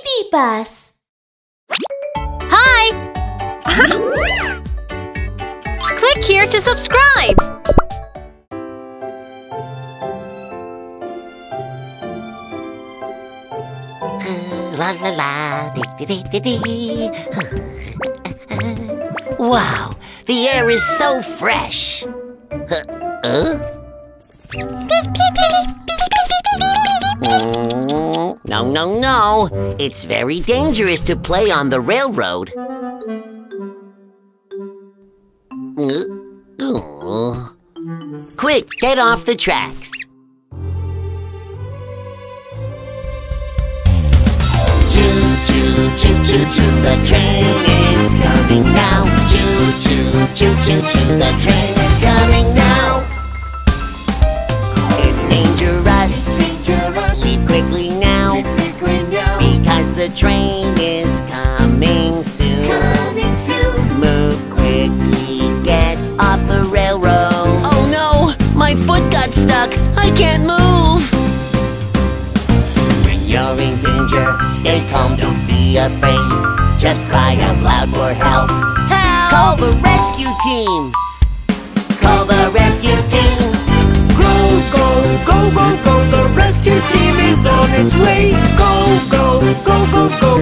BabyBus. Hi! Click here to subscribe. La la la, dee dee dee dee dee. Wow, the air is so fresh. Huh? huh? No, no, no. It's very dangerous to play on the railroad. Quick, get off the tracks. Choo choo choo choo choo, the train is coming now. Choo choo choo choo choo, the train is coming now. The train is coming soon. Move quickly, get off the railroad. Oh no! My foot got stuck! I can't move! When you're in danger, stay calm, don't be afraid. Just cry out loud for help. Help! Call the rescue team! Call the rescue team! Go, go, go, go, go, the rescue team is on its way. Go, go, go, go, go,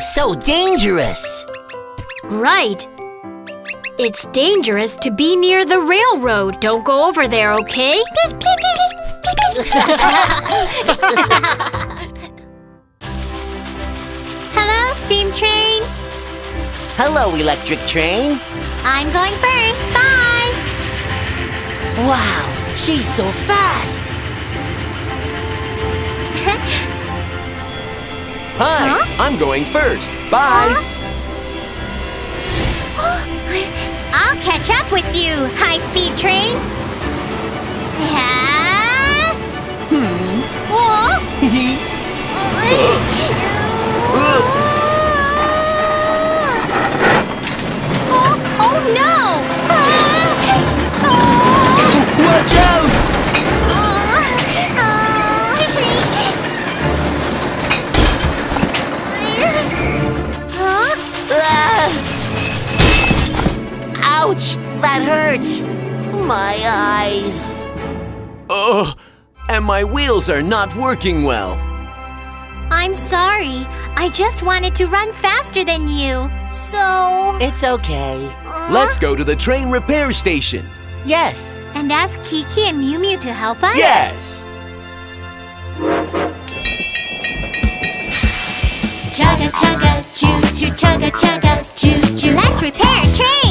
was so dangerous! Right. It's dangerous to be near the railroad. Don't go over there, okay? Hello, steam train. Hello, electric train! I'm going first. Bye. Wow, she's so fast! Hi, I'm going first. Bye. I'll catch up with you, high-speed train. Yeah. Hmm? Whoa. oh, oh no! Watch out! That hurts! My eyes! Oh, and my wheels are not working well. I'm sorry. I just wanted to run faster than you. So. It's okay. Let's go to the train repair station. Yes. And ask Kiki and Miumiu to help us? Yes! Chugga chugga, choo choo chugga chugga, choo choo. Let's repair a Choo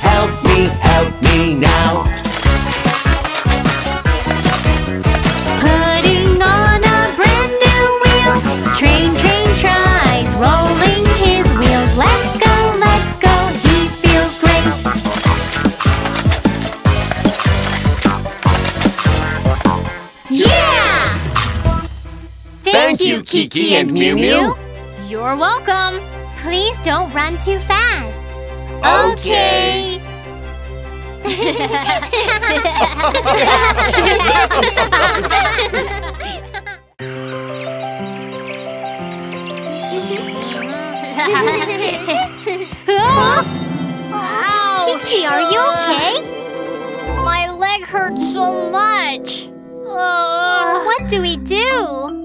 help me, help me, now. Putting on a brand new wheel. Train, train tries, rolling his wheels. Let's go, let's go, he feels great. Yeah! Thank you, Kiki and Miumiu. You're welcome. Please don't run too fast. Okay. Kiki, are you okay? My leg hurts so much. what do we do?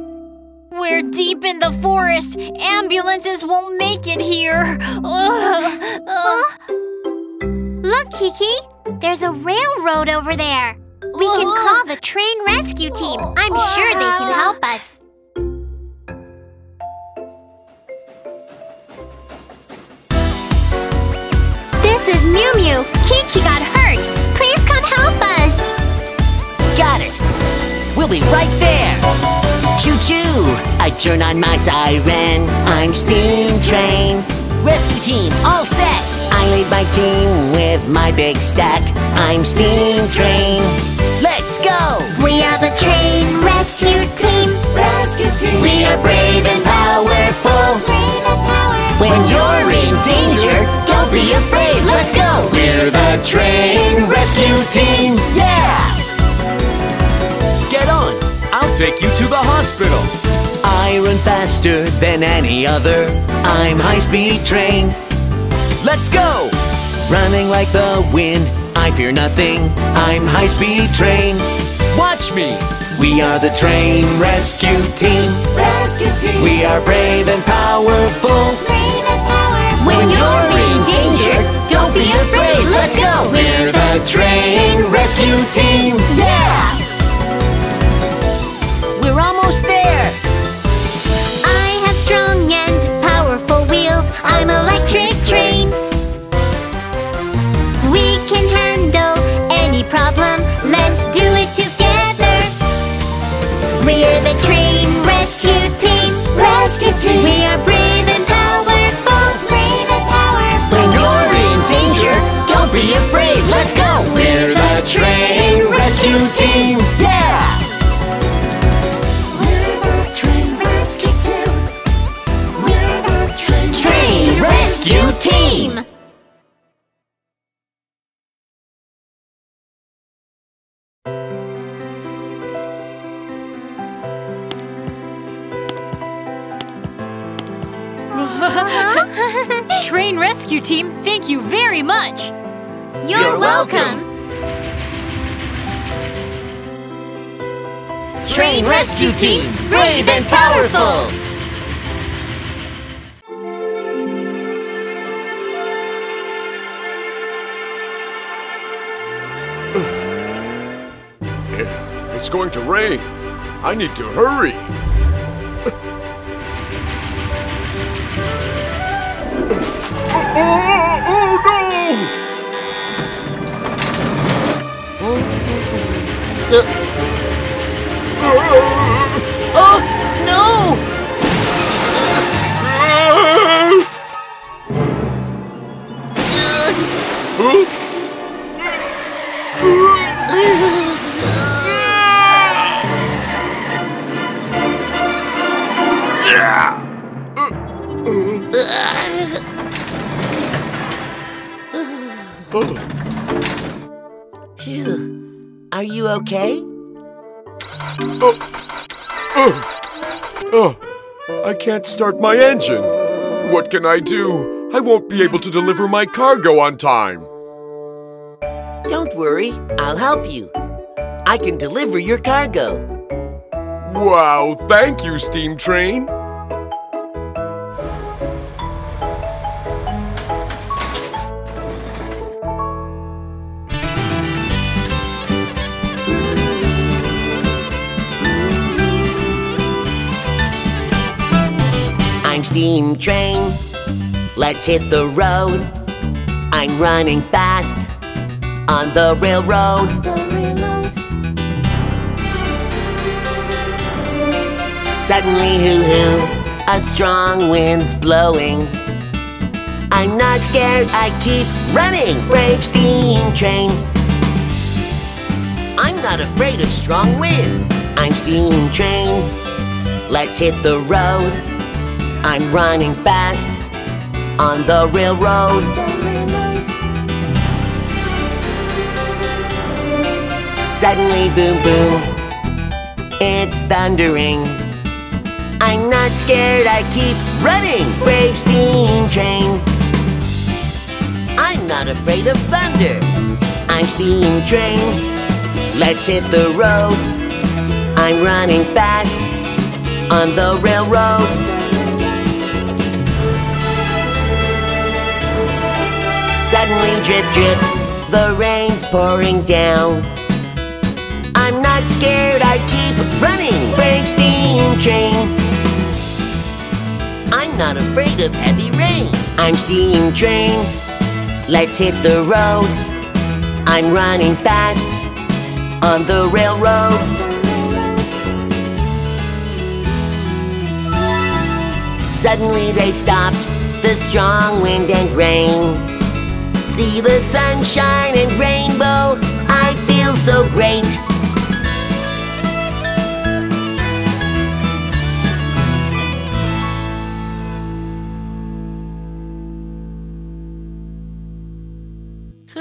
We're deep in the forest. Ambulances won't make it here. Look, Kiki. There's a railroad over there. We can uh-huh. call the train rescue team. I'm sure they can uh-huh. help us. This is Miumiu. Kiki got hurt. I turn on my siren. I'm Steam Train. Rescue team, all set. I lead my team with my big stack. I'm Steam Train. Let's go. We are the train rescue team. Rescue team. We are brave and powerful. When you're in danger, don't be afraid. Let's go. We're the train rescue team. Yeah. Get on, I'll take you to the hospital. I run faster than any other. I'm high speed train. Let's go! Running like the wind, I fear nothing. I'm high speed train. Watch me! We are the train rescue team. Rescue team. We are brave and powerful. Brave and powerful. When you're in danger, don't be afraid. Let's go. We're the train rescue team. You're, You're welcome. Train rescue team. Brave and powerful. It's going to rain. I need to hurry. oh, oh, Oh no! Phew. Are you okay? Oh, oh, oh, I can't start my engine. What can I do? I won't be able to deliver my cargo on time. Don't worry, I'll help you. I can deliver your cargo. Wow, thank you, Steam Train. Steam train. Let's hit the road. I'm running fast on the railroad. Suddenly, hoo hoo, a strong wind's blowing. I'm not scared, I keep running, brave steam train. I'm not afraid of strong wind. I'm steam train. Let's hit the road. I'm running fast on the railroad. Suddenly, boom, boom, it's thundering. I'm not scared, I keep running, brave steam train. I'm not afraid of thunder. I'm steam train. Let's hit the road. I'm running fast on the railroad. Suddenly, drip, drip, the rain's pouring down. I'm not scared, I keep running, brave steam train. I'm not afraid of heavy rain. I'm steam train. Let's hit the road. I'm running fast on the railroad. Suddenly they stopped the strong wind and rain. See the sunshine and rainbow, I feel so great.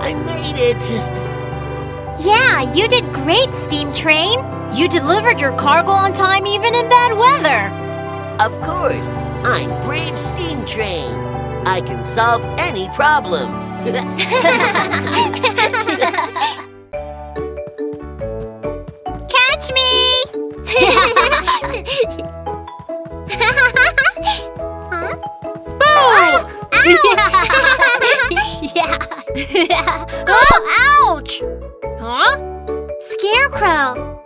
I made it! Yeah, you did great, Steam Train. You delivered your cargo on time even in bad weather. Of course, I'm Brave Steam Train. I can solve any problem. Catch me! huh? Boom! Oh, yeah. Oh, oh, ouch! Huh? Scarecrow!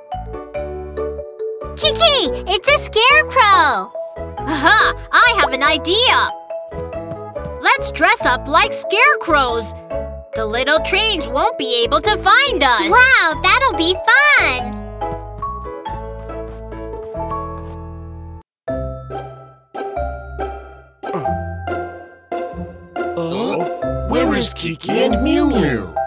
Kiki, it's a scarecrow! Aha! I have an idea. Let's dress up like scarecrows. The little trains won't be able to find us. Wow, that'll be fun! Where is Kiki and Miumiu?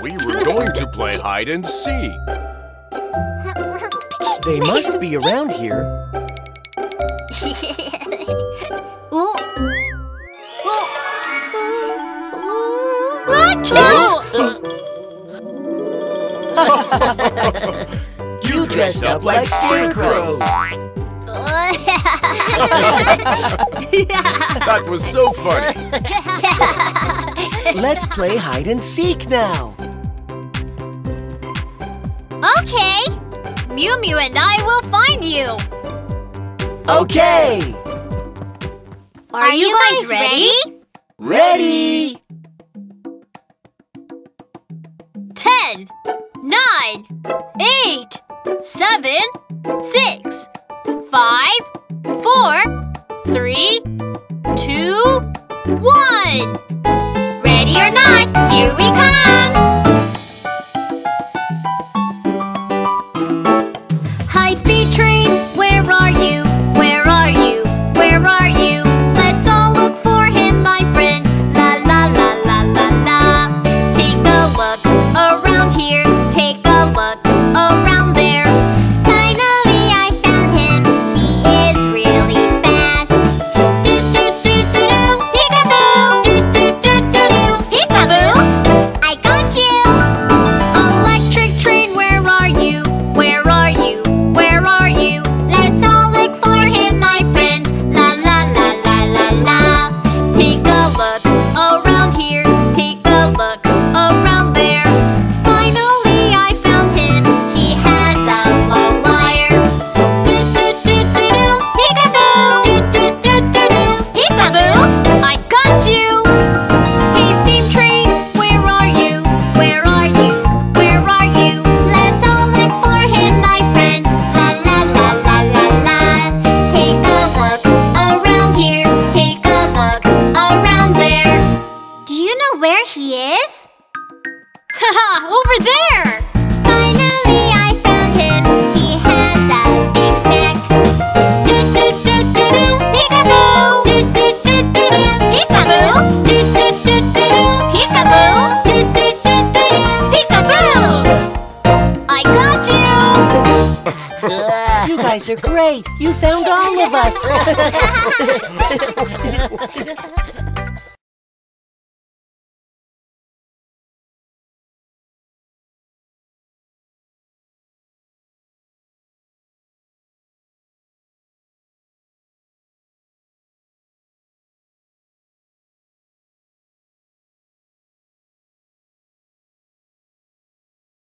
We were going to play hide and seek. They must be around here. dressed up like scarecrows. That was so funny. Let's play hide and seek now. okay. Miumiu and I will find you. Okay, Are, you guys ready? ready. Seven, six, five, four, three, two, one. Ready or not, here we come! Great, you found all of us.